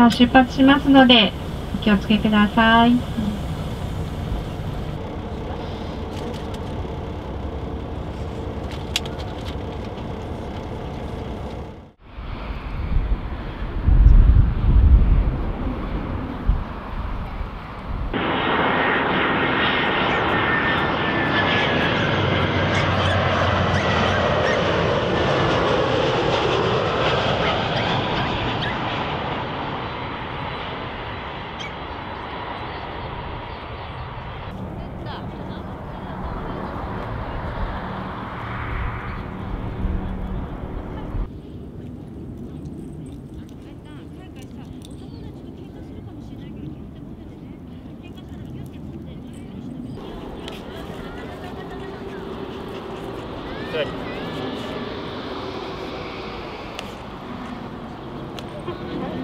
じゃあ出発しますので、お気をつけください。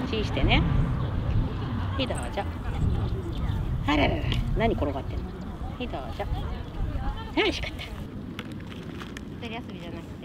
チーしてね。はい、どうぞ。あららら、何転がってんのはい、どうぞ。あら、しかった。一人遊びじゃない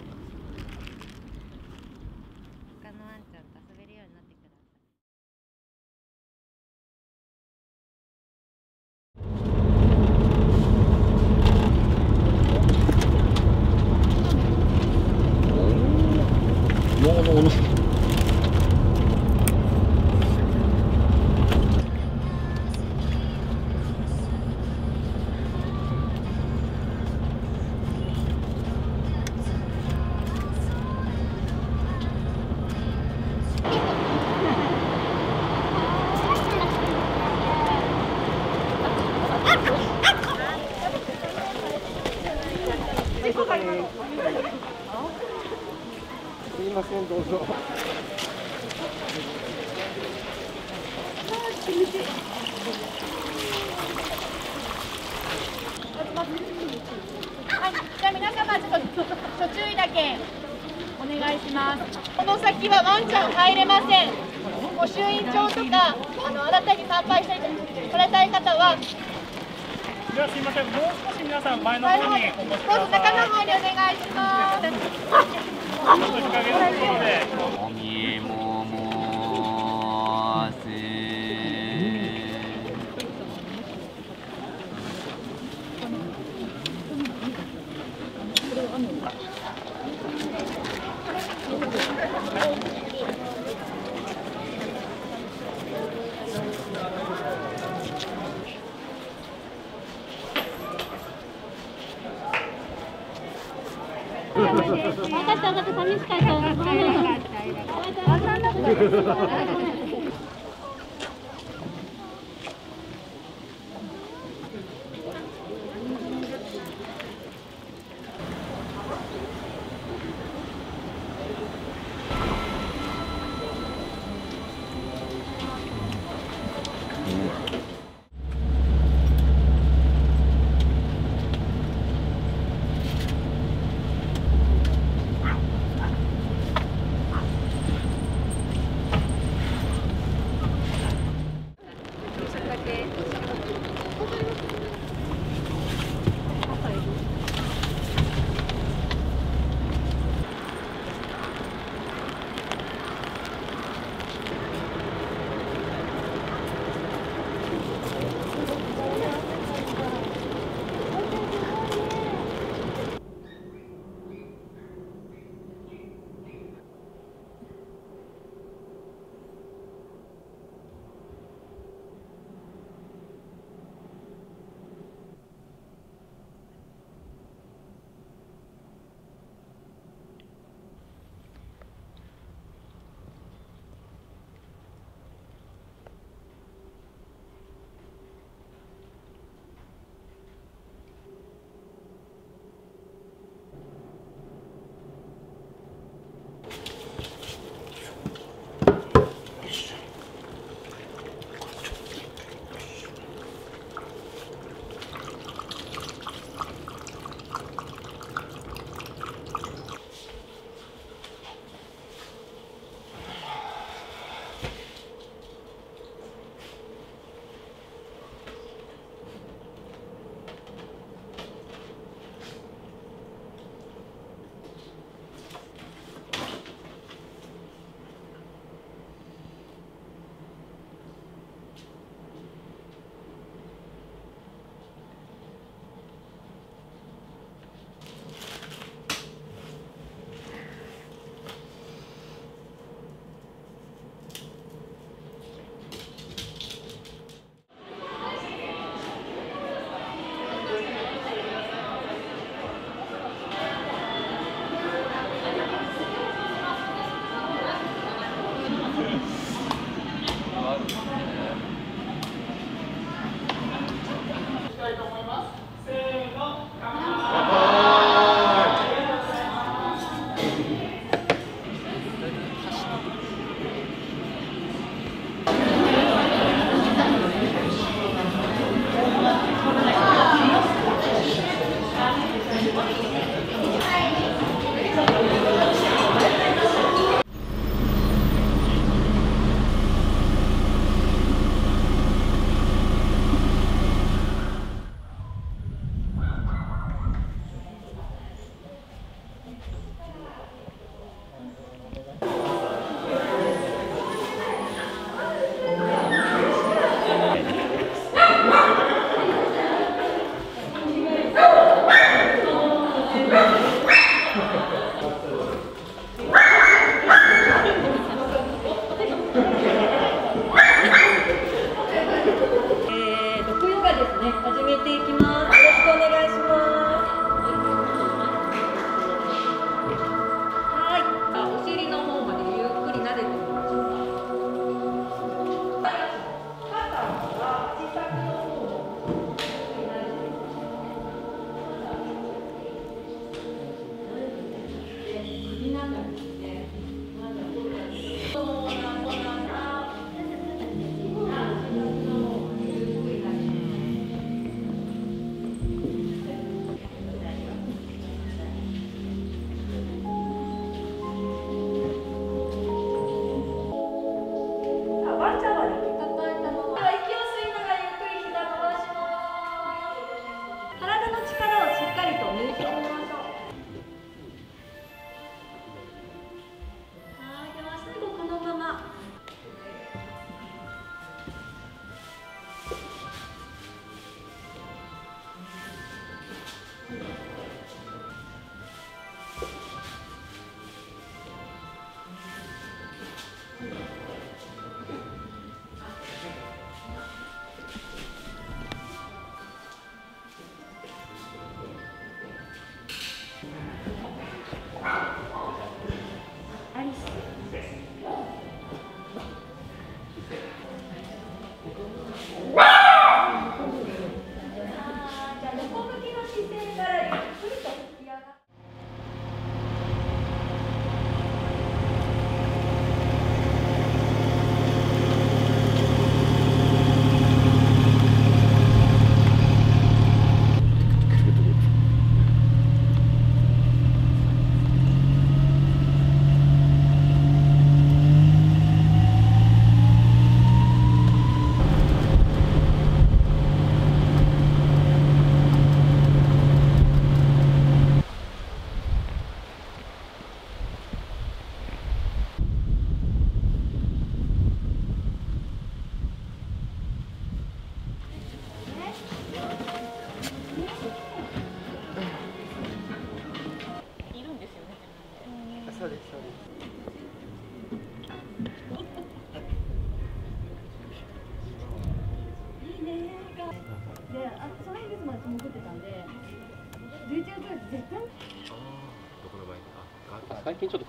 かったかった寂しかった。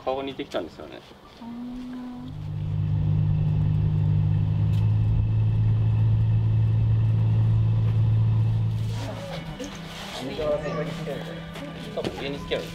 顔が似てきたんですよね。多分上につけるんで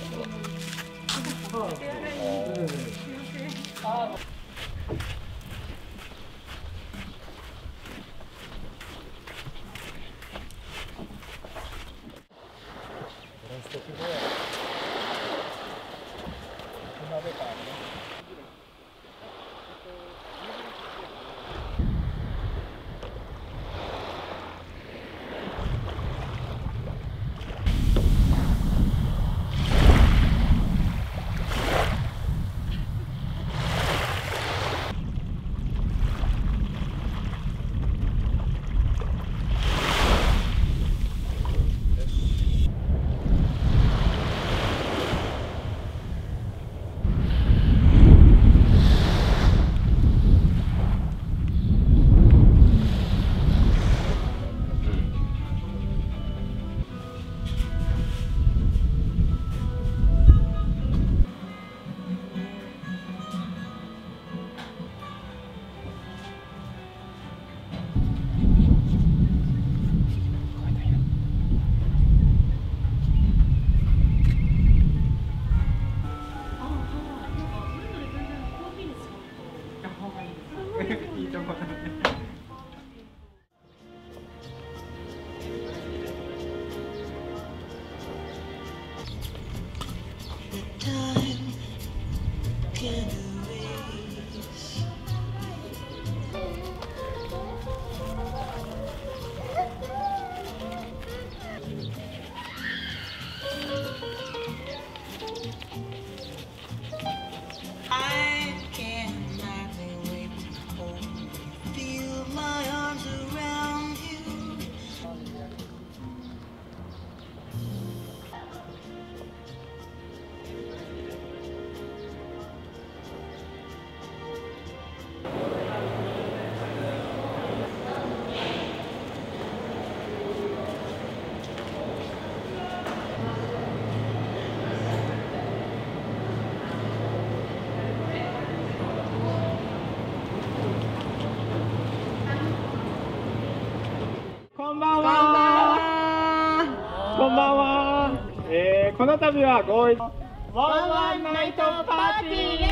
この度は合意ワンワンナイトパーティー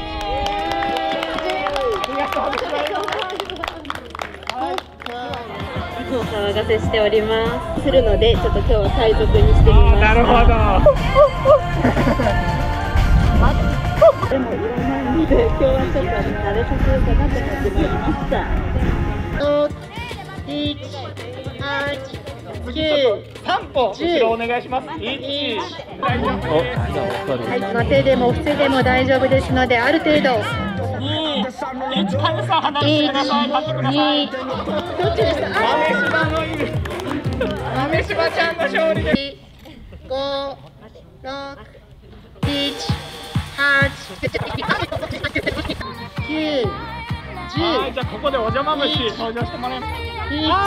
ありがとうございますつも騒がせしております。するのでちょっと今日は海賊にしてみまなるほど。でもいらないので今日はちょっと慣れさせようかなと思ってまいりました1 8 9三歩後ろお願いします。1はい、まあ、手でも伏せでも大丈夫ですので、ある程度。一カメさん離してください。立ってください。どっちでした。豆柴。ちゃんの勝利です。五、六、一、八、九、はい、じゃあここでお邪魔虫登場してもらいます。十、あ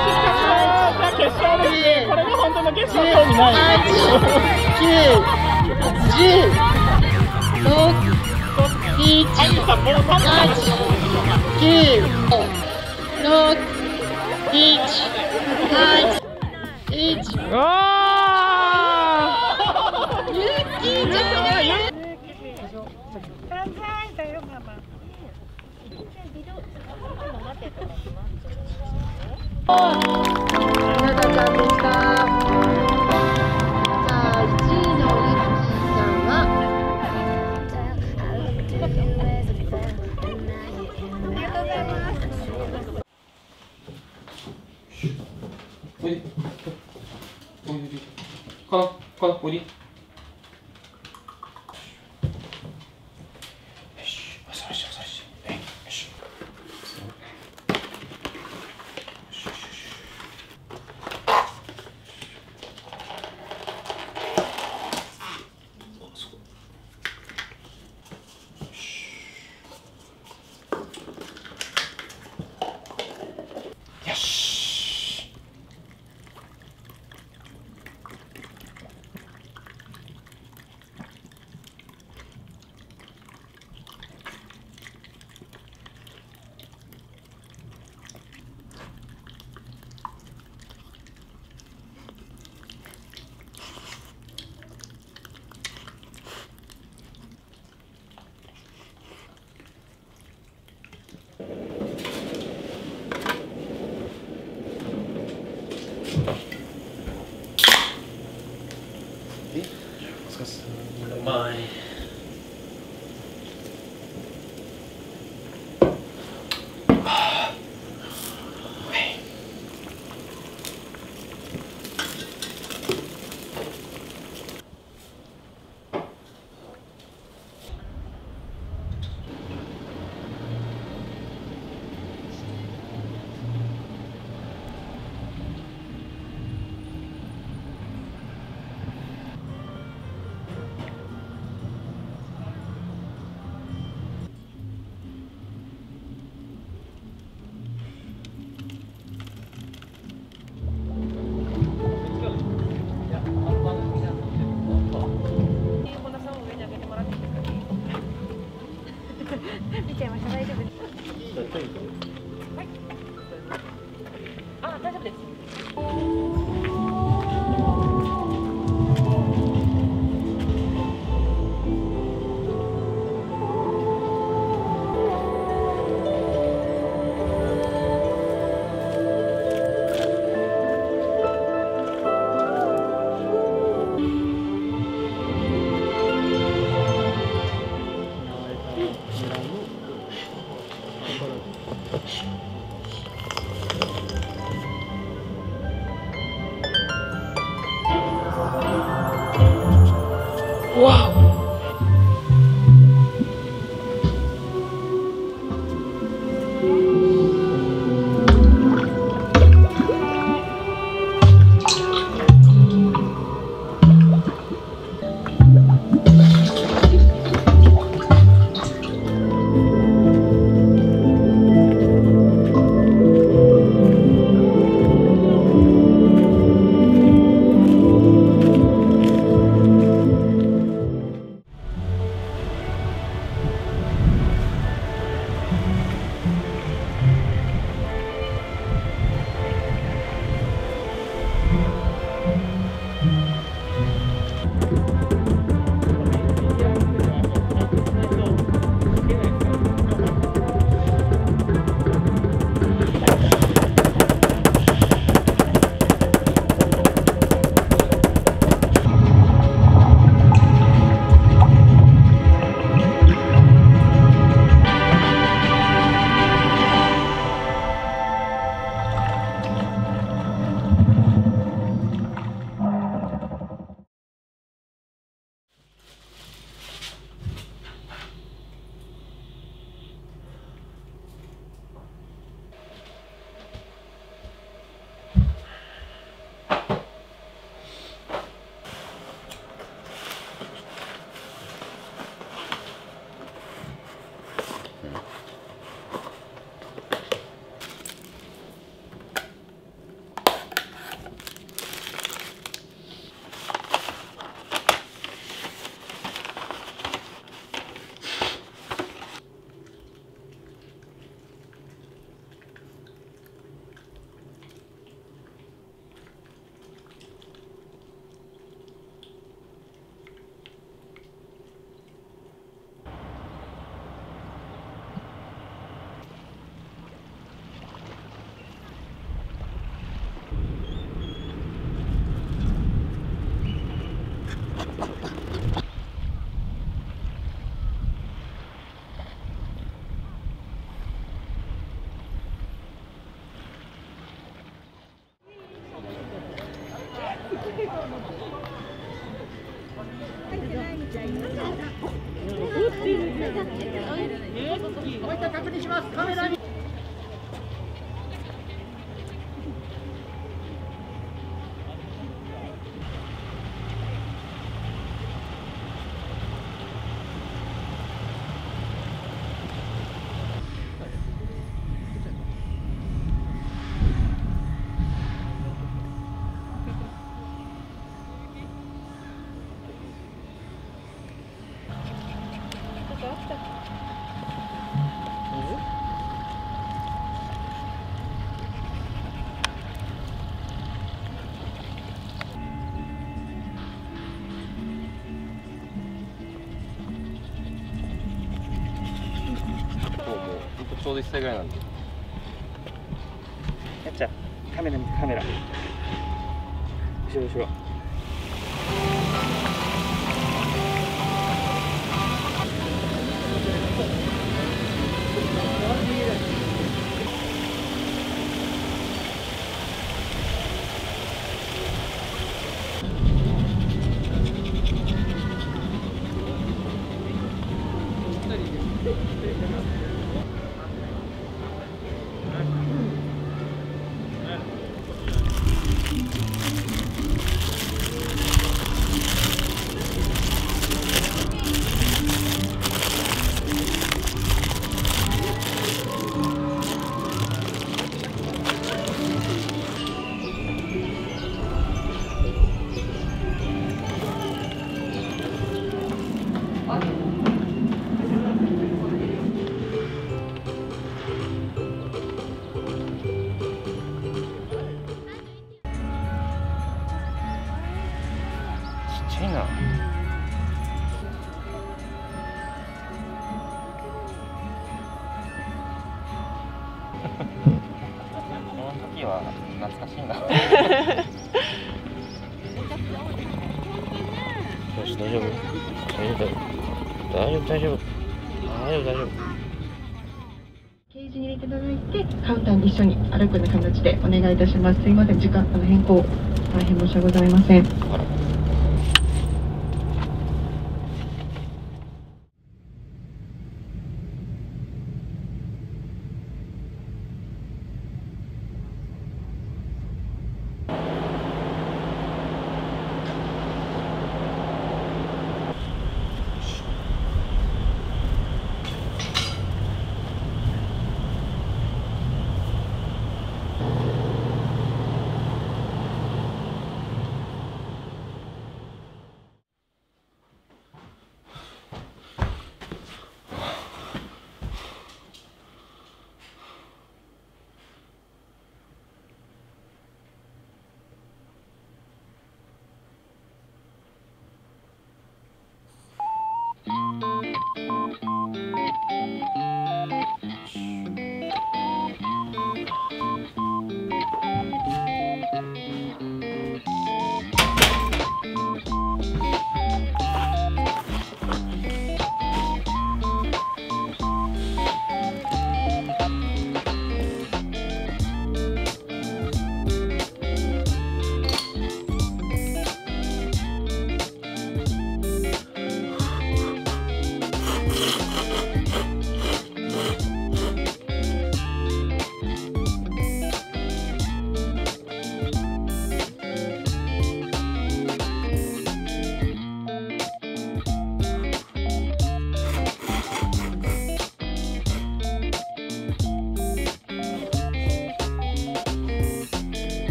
ー、失格。じゃあ決勝ですね。これが本当の決勝興味ない。九、十、六、一、八、九、六、一、八、一。おいで。おいで。かな、かな、おいで。ちょうど1歳ぐらいなんでやっちゃうカメラ見てカ時は懐かしいな。よし大丈夫。大丈夫大丈夫大丈夫。大丈夫大丈夫。ケージに入れていただいてカウンターに一緒に歩くような形でお願いいたします。すいません時間あの変更大変申し訳ございません。あら